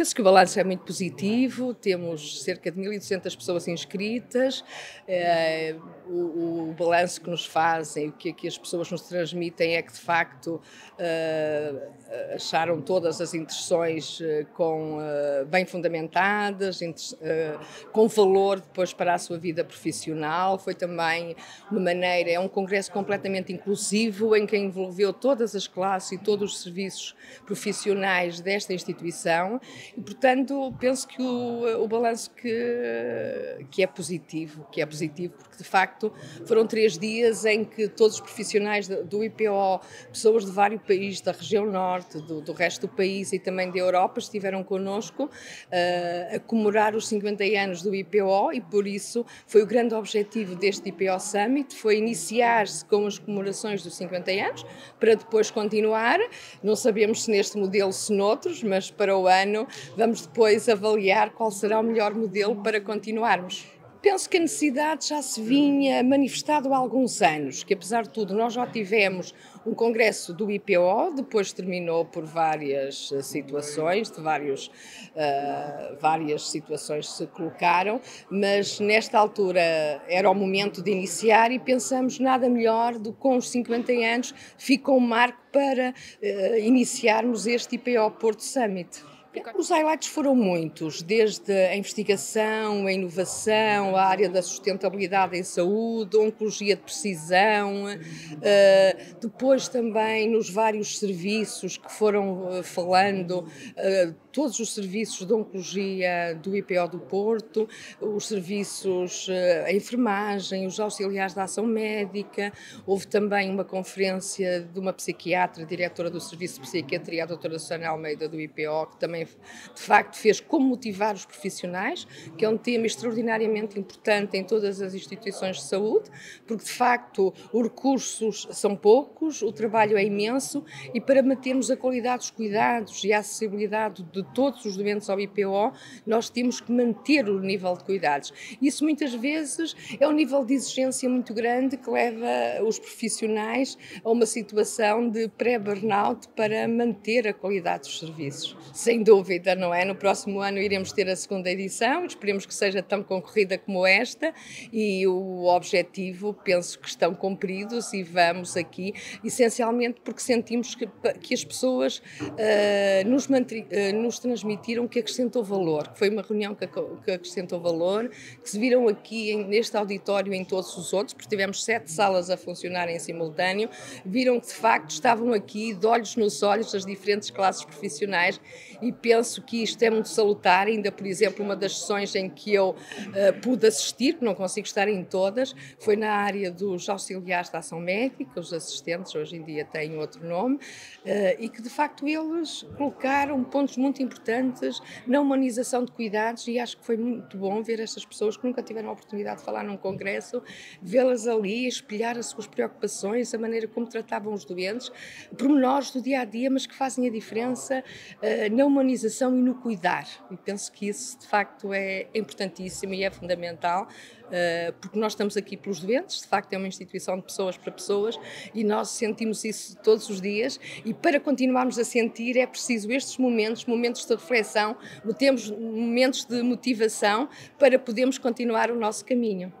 Penso que o balanço é muito positivo, temos cerca de 1.200 pessoas inscritas, é, o, o balanço que nos fazem, o que, que, as pessoas nos transmitem é que de facto é, acharam todas as instruções eh, com, bem fundamentadas, com valor depois para a sua vida profissional. Foi também uma maneira, é um congresso completamente inclusivo em que envolveu todas as classes e todos os serviços profissionais desta instituição e, portanto, penso que o, o balanço que, que é positivo, que é positivo, porque de facto foram três dias em que todos os profissionais do IPO, pessoas de vários países da região norte, do, do resto do país e também da Europa, estiveram connosco uh, a comemorar os 50 anos do IPO e por isso foi o grande objetivo deste IPO Summit, foi iniciar-se com as comemorações dos 50 anos, para depois continuar, não sabemos se neste modelo, se noutros, mas para o ano vamos depois avaliar qual será o melhor modelo para continuarmos. Penso que a necessidade já se vinha manifestado há alguns anos, que apesar de tudo nós já tivemos um congresso do IPO, depois terminou por várias eh, situações, de vários, uh, várias situações se colocaram, mas nesta altura era o momento de iniciar e pensamos nada melhor do que com os 50 anos fica um marco para uh, iniciarmos este IPO Porto Summit. Os highlights foram muitos, desde a investigação, a inovação, a área da sustentabilidade em saúde, oncologia de precisão, uh, depois também nos vários serviços que foram uh, falando, uh, todos os serviços de oncologia do IPO do Porto, os serviços, a enfermagem, os auxiliares da ação médica, houve também uma conferência de uma psiquiatra, diretora do Serviço de Psiquiatria, a doutora Susana Almeida do IPO, que também também de facto fez como motivar os profissionais, que é um tema extraordinariamente importante em todas as instituições de saúde, porque de facto os recursos são poucos, o trabalho é imenso e para mantermos a qualidade dos cuidados e a acessibilidade de todos os doentes ao IPO, nós temos que manter o nível de cuidados. Isso muitas vezes é um nível de exigência muito grande que leva os profissionais a uma situação de pré-burnout para manter a qualidade dos serviços. Sem dúvida, não é? No próximo ano iremos ter a segunda edição, esperemos que seja tão concorrida como esta e o objetivo, penso que estão cumpridos e vamos aqui, essencialmente porque sentimos que, que as pessoas uh, nos, uh, nos, transmitiram que acrescentou valor, que foi uma reunião que, que acrescentou valor, que se viram aqui em, neste auditório em todos os outros, porque tivemos sete salas a funcionar em simultâneo, viram que de facto estavam aqui de olhos nos olhos as diferentes classes profissionais e penso que isto é muito salutar. Ainda, por exemplo, uma das sessões em que eu uh, pude assistir, que não consigo estar em todas, foi na área dos auxiliares da ação médica, os assistentes, hoje em dia têm outro nome, uh, e que de facto eles colocaram pontos muito importantes na humanização de cuidados e acho que foi muito bom ver estas pessoas que nunca tiveram a oportunidade de falar num congresso, vê-las ali, espelhar as suas preocupações, a maneira como tratavam os doentes, pormenores do dia a dia, mas que fazem a diferença uh, na humanização humanização e no cuidar. E penso que isso, de facto, é importantíssimo e é fundamental, uh, porque nós estamos aqui pelos doentes, de facto, é uma instituição de pessoas para pessoas e nós sentimos isso todos os dias. E para continuarmos a sentir, é preciso estes momentos, momentos de reflexão, temos momentos de motivação para podermos continuar o nosso caminho.